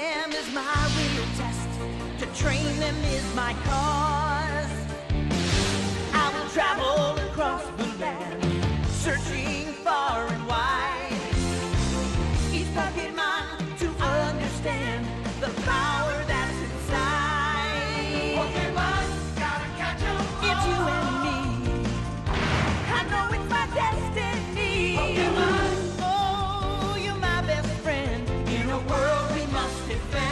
them is my real test. To train them is my call. Must